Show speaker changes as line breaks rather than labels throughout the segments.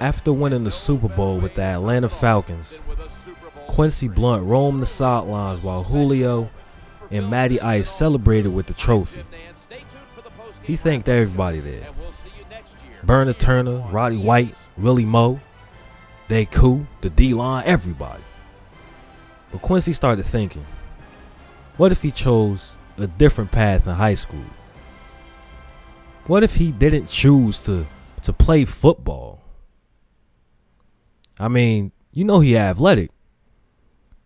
After winning the Super Bowl with the Atlanta Falcons, Quincy Blount roamed the sidelines while Julio and Matty Ice celebrated with the trophy. He thanked everybody there. Burner Turner, Roddy White, Willie Moe, They the D-line, everybody. But Quincy started thinking, what if he chose a different path in high school? What if he didn't choose to, to play football? I mean, you know he athletic.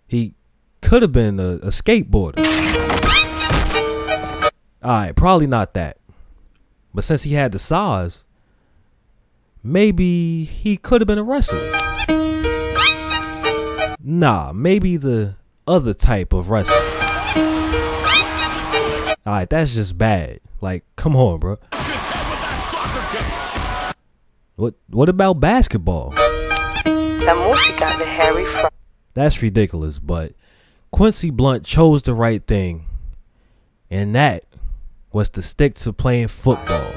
He could have been a, a skateboarder. Alright, probably not that. But since he had the size, maybe he could have been a wrestler. Nah, maybe the other type of wrestler. Alright, that's just bad. Like, come on, bro. What what about basketball?
Música de Harry.
That's ridiculous, but Quincy Blount chose the right thing, and that was to stick to playing football.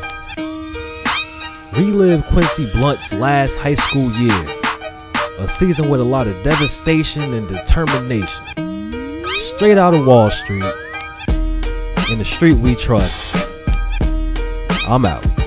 Relive Quincy Blount's last high school year, a season with a lot of devastation and determination. Straight out of Wall Street, in the street we trust. I'm out.